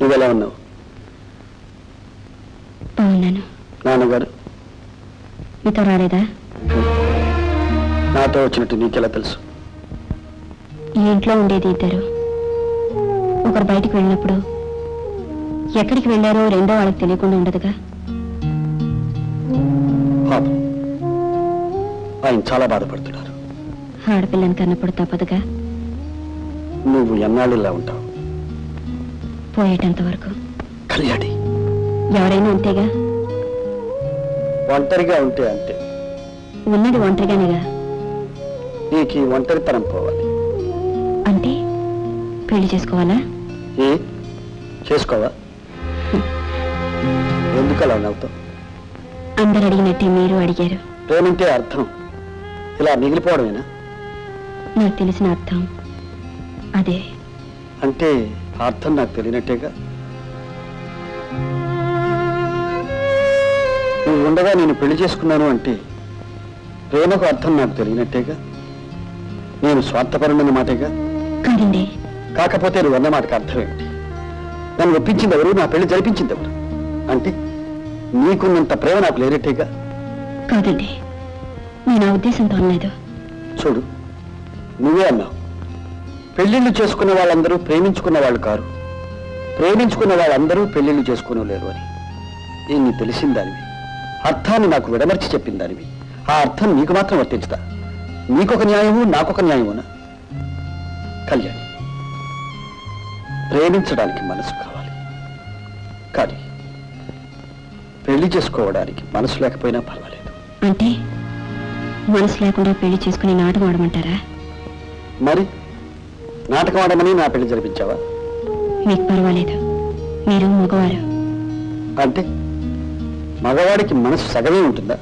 నువ్వెలా ఉన్నావు? బాగున్నాను. నాన్నగారు? మీతో రాలేదా? నాతో వచ్చినట్టు నీకెలా తెలుసు? ఈ ఇంట్లో ఉండేది ఇద్దరు. ఒకరు బయటికి వెళ్ళినప్పుడు ఎక్కడికి వెళ్ళారో రెండో వాళ్ళకి తెలియకుండా ఉండదుగా? పాపం. ఆయన చాలా బాధపడుతున్నారు. ఆడపిల్లని కన్నప్పుడు తప్పదుగా? నువ్వు ఎన్నాళ్ళు ఇలా ఉంటావు? పోయేటంత వరకు. కళ్యాణి. ఎవరైనా అంతేగా? ఒంటరిగా ఉంటే అంతే. ఉన్నది ఒంటరిగానేగా? నీకు ఈ ఒంటరితనం పోవాలి. అంటే పెళ్ళి చేసుకోవాలా? ఏ? చేసుకోవా? ఎందుకు అలా నవ్వుతావు? అందరు అడిగినట్టే మీరు అడిగారు. ప్రేమంటే అర్థం. ఇలా మిగిలిపోవడమేనా? నాకు తెలిసిన అర్థం అదే. అంటే అర్థం నాకు తెలియనట్టేగా. నువ్వు ఉండగా నేను పెళ్ళి చేసుకున్నాను అంటే ప్రేమకు అర్థం నాకు తెలియనట్టేగా. నేను స్వార్థపరుడన్న మాటేగా. కాదండి. కాకపోతే నువ్వు అన్న మాటకు అర్థం ఏంటి నన్ను ఒప్పించింది ఎవరు నా పెళ్ళి జరిపించింది ఎవరు? అంటే నీకున్నంత ప్రేమ నాకు లేనట్టేగా. కాదండి. నేను ఆ ఉద్దేశంతో అనలేదు. చూడు నువ్వే అన్నావు. పెళ్ళిళ్ళు చేసుకున్న వాళ్ళందరూ ప్రేమించుకున్న వాళ్ళు కారు. ప్రేమించుకున్న వాళ్ళందరూ పెళ్ళిళ్ళు చేసుకోలేరు అని. ఇన్ని తెలిసిన దానివి. అర్థాన్ని నాకు విడమర్చి చెప్పిన దానివి. ఆ అర్థం నీకు మాత్రం వర్తించుతా. నీకొక న్యాయము నాకొక న్యాయమునా? కళ్యాణి ప్రేమించడానికి మనసు కావాలి. కానీ పెళ్ళి చేసుకోవడానికి మనసు లేకపోయినా పర్వాలేదు. అంటే మనసు లేకుండా పెళ్ళి చేసుకుని నాటకం ఆడమంటారా? మరి నాటకం ఆడమని నా పెళ్ళి జరిపించావా? మీకు పర్వాలేదు. మీరు మగవారు. అంటే మగవాడికి మనసు సగమే ఉంటుందా?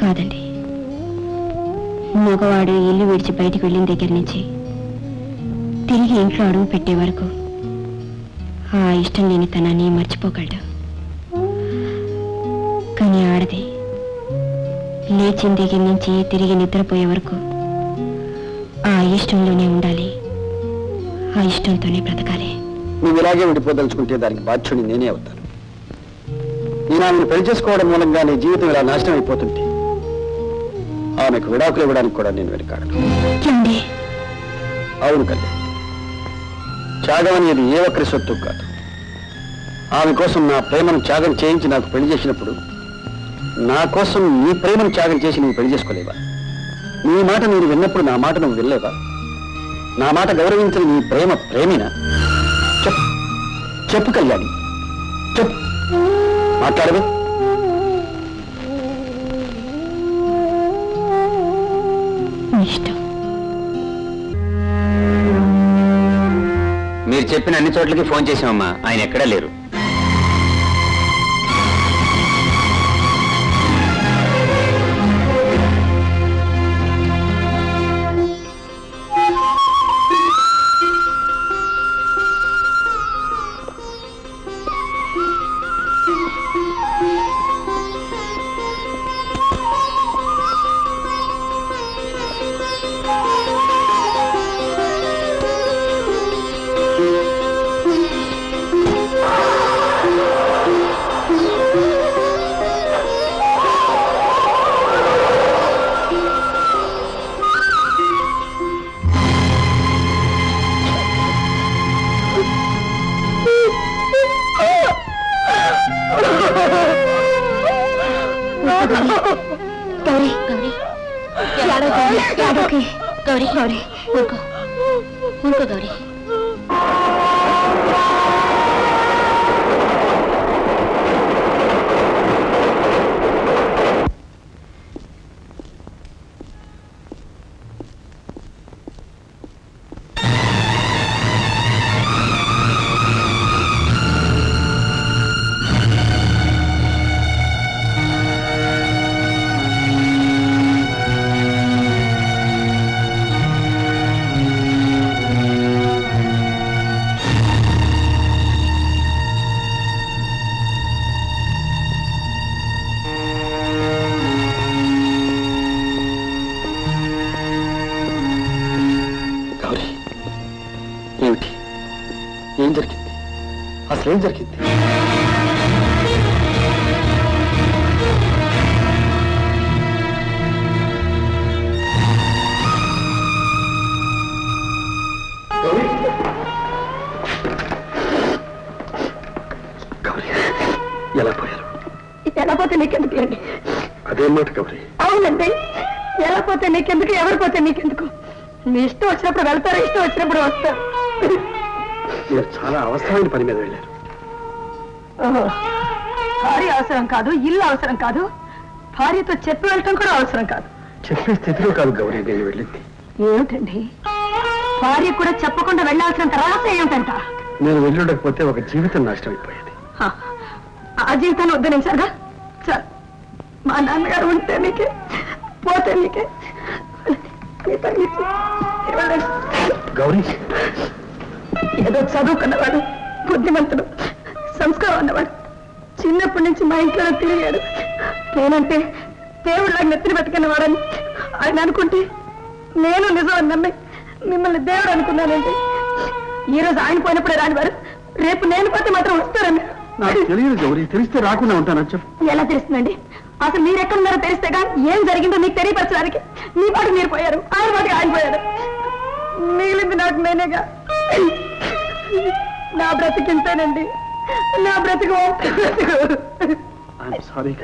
కాదండి. మగవాడు ఇల్లు విడిచి బయటికి వెళ్ళిన దగ్గర నుంచి తిరిగి ఇంట్లో అడుగు పెట్టే వరకు ఆ ఇష్టం లేని తనాన్ని మర్చిపోగలడు. కానీ ఆడది లేచిన దగ్గర నుంచి తిరిగి నిద్రపోయే వరకు ఆ ఇష్టంలోనే ఉండాలి. ఆ ఇష్టంతోనే బ్రతకాలి. నువ్వు ఇలాగే విడిపోదలుచుకుంటే దానికి బాధ్యుని నేనే అవుతాను. నేను ఆమెను పెళ్ళి చేసుకోవడం మూలంగా నీ జీవితం ఇలా నాశనం అయిపోతుంది. ఆమెకు విడాకులు ఇవ్వడానికి కూడా నేను వెనకాడను? అవును కళ్యాణ్. త్యాగం అనేది ఏ ఒక్కరి సొత్తు కాదు. ఆమె కోసం నా ప్రేమను త్యాగం చేయించి నాకు పెళ్ళి చేసినప్పుడు నా కోసం నీ ప్రేమను త్యాగం చేసి నువ్వు పెళ్ళి చేసుకోలేవా? నీ మాట నేను విన్నప్పుడు నా మాట నువ్వు వినలేవా? నా మాట గౌరవించిన నీ ప్రేమ ప్రేమినా? చెప్పు. చెప్పు కళ్యాణి. చెప్పు. మాట్లాడవే. మీరు చెప్పిన అన్ని చోట్లకి ఫోన్ చేసామమ్మా ఆయన ఎక్కడా లేరు. గౌరీ గౌరీ ఏడవ గౌరీ ఏడవకి. గౌరీ గౌరీ ఊరుకో అసలేం జరిగింది? గౌరీ? గౌరీ ఎలా పోయారు? ఎలా పోతే నీకెందుకు లేండి అదే మాట గౌరీ. అవునండి. ఎలా పోతే నీకెందుకు ఎవరు పోతే నీకెందుకు? మీ ఇష్టం వచ్చినప్పుడు వెళ్తారు ఇష్టం వచ్చినప్పుడు వస్తారు. మీరు చాలా అవసరమైన పని మీద వెళ్ళారు. భార్య అవసరం కాదు ఇల్లు అవసరం కాదు భార్యతో చెప్పి వెళ్ళటం కూడా అవసరం కాదు. చెప్పే స్థితిలో కాదు గౌరీ నేను వెళ్ళింది. ఏమిటండి? భార్య కూడా చెప్పకుండా వెళ్ళాల్సినంత రహస్యం ఏమిటంట? నేను వెళ్ళుండకపోతే ఒక జీవితం నాశనం అయిపోయేది. ఆ జీవితాన్ని వద్దనించారుగా? చాలు మా నాన్నగారు ఉంటే మీకే పోతే మీకే. గౌరీ ఏదో చదువుకున్నవాడు బుద్ధిమంతుడు సంస్కారం ఉన్నవాడు చిన్నప్పటి నుంచి మా ఇంట్లో తిరిగాడు నేనంటే దేవుళ్ళ నెత్తిని బతికినవాడని ఆయన అనుకుంటే నేను నిజం అని నమ్మి మిమ్మల్ని దేవుడు అనుకున్నానండి. ఈ రోజు ఆయన పోయినప్పుడే రానివారు రేపు నేను పోతే మాత్రం వస్తారని. నాకు తెలియదు గౌరీ తెలిస్తే రాకుండా ఉంటానని చెప్పు ఎలా తెలుస్తుందండి? అసలు మీరు ఎక్కడున్నారో తెలిస్తే కానీ ఏం జరిగిందో మీకు తెలియపరచడానికి మీ పాటు మీరు పోయారు ఆయన పాటికి ఆయన పోయారు. మిగిలింది నాకు నేనేగా నా బ్రతికింతేనండి నా బ్రతుకు సారీ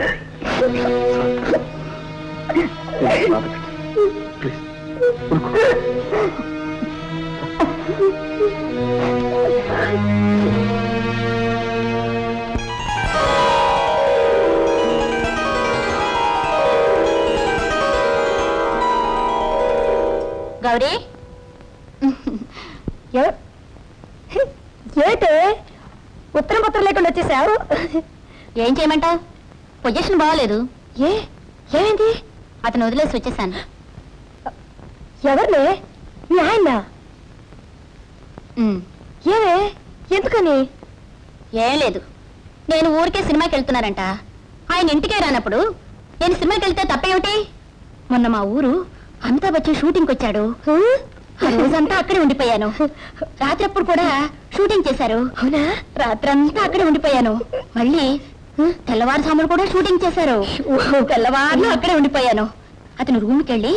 ప్లీజ్ గౌరీ ఏటే? ఉత్తరం పత్రం లేకుండా వచ్చేసావు ఏం చేయమంటావు? పొజిషన్ బాగాలేదు. ఏ? ఏమైంది? అతను వదిలేసి వచ్చేసాను. ఎవరినే? మీ ఆయన ఏమే? ఎందుకని? ఏం లేదు. నేను ఊరికే సినిమాకి వెళ్తున్నానంట ఆయన ఇంటికే రానప్పుడు నేను సినిమాకి వెళ్తే తప్పేమిటి? మొన్న మా ఊరు అమితాబ్ బచ్చన్ షూటింగ్కి వచ్చాడు. ఆ రోజంతా అక్కడే ఉండిపోయాను. రాత్రప్పుడు కూడా షూటింగ్ చేశారు. అవునా? రాత్రంతా అక్కడే ఉండిపోయాను. మళ్ళీ తెల్లవారుజాములు కూడా షూటింగ్ చేశారు. తెల్లవారులు అక్కడే ఉండిపోయాను. అతను రూమ్కి వెళ్ళి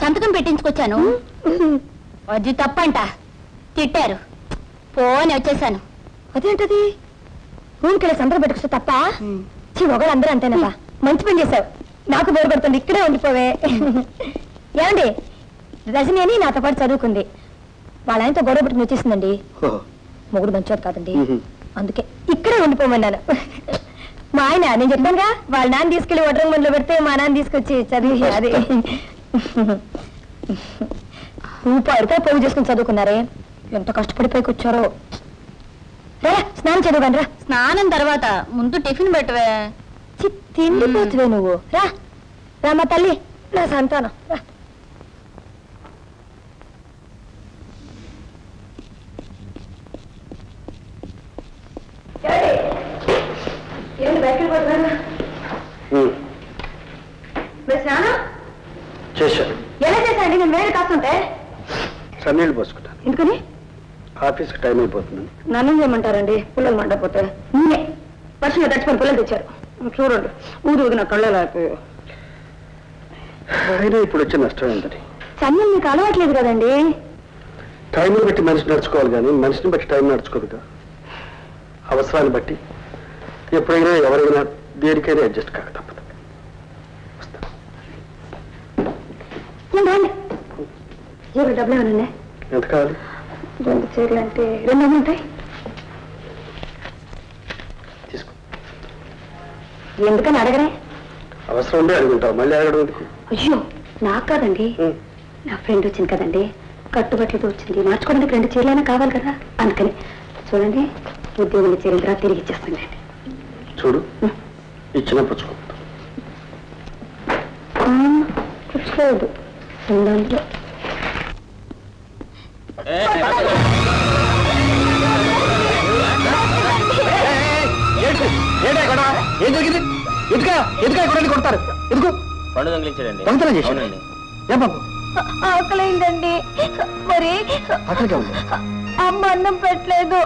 సంతకం పెట్టించుకొచ్చాను. అది తప్పంట. తిట్టారు. పోని వచ్చేసాను. అదేంటది? ఊరికెళ్ళి సంబరం పెట్టుకొస్తే తప్ప? చి ఒకడు అందరూ అంతేనబ్బా. మంచి పని చేశావు. నాకు బోరు పడుతుంది ఇక్కడే ఉండిపోవే. ఏమండి? రజని అని నాతో పాటు చదువుకుంది. వాళ్ళ ఆయనతో గొడవ పెట్టుకుని వచ్చేసిందండి. మొగుడు మంచోడు కాదండి. అందుకే ఇక్కడే ఉండిపోమన్నాను. మా ఆయన నేను చెప్పానుగా వాళ్ళ నాన్న తీసుకెళ్ళి వడ్రంగ మందులో పెడితే మా నాన్న తీసుకొచ్చి చదివి అది. రూపాయలతో పోగు చేసుకుని చదువుకున్నారే. ఎంత కష్టపడి పైకి వచ్చారో రా స్నానం చదువుగాని రా. స్నానం తర్వాత ముందు టిఫిన్ పెట్టవే. చి, తిండిపోతువే నువ్వు. రా రా మా తల్లి నా సంతానం. రా స్నానం చేశాను ఎలా చేశాండి నేను వేడి కాస్తుంటే సన్నీళ్ళు పోసుకుంటాను. ఎందుకని? ఆఫీస్కి టైం అయిపోతుంది. నన్ను చేయమంటారండి? పుల్లలు మండపోతే నేనే వర్షంలో తచ్చిపోయిన పుల్లలు తెచ్చారు. చూడండి. ఊది ఊది నా కళ్ళలో అయిపోయావు అయినా ఇప్పుడు వచ్చే నష్టం ఏంటని చన్నీళ్ళు మీకు అలవాట్లేదు కదండి. టైంని బట్టి మనిషి నడుచుకోవాలి కానీ మనిషిని బట్టి టైం నడుచుకోదుగా. అవసరాన్ని బట్టి. ఎప్పుడైనా ఎవరైనా దేనికైనా అడ్జస్ట్ కాక తప్పదు. ఏంటండి డబ్బులు ఏమన్నా ఎంత కావాలి? రెండు చీరలు అంటే రెండు వందలు ఉంటాయి తీసుకో. ఎందుకని అడగరే అవసరం ఉండే అడుగుంటావు మళ్ళీ అడగడం ఎందుకు? అయ్యో నాకు కాదండి. నా ఫ్రెండ్ వచ్చింది కదండి. కట్టుబట్టలతో వచ్చింది. మార్చుకోవడానికి రెండు చీరలైనా కావాలి కదా? అందుకని. చూడండి ఉద్యోగం చీరల తర్వాత తిరిగి ఇచ్చేస్తానండి చూడు. ఇచ్చిన పుచ్చుకో. రెండు వందలు ఏం జరిగింది ఎందుక ఇక్కడ కొడతారు ఎందుకు పండు దొంగిలించాడండి దొంగతనం ఏం ఆకలైందండి మరి ఉంది అమ్మ అన్నం పెట్టలేదు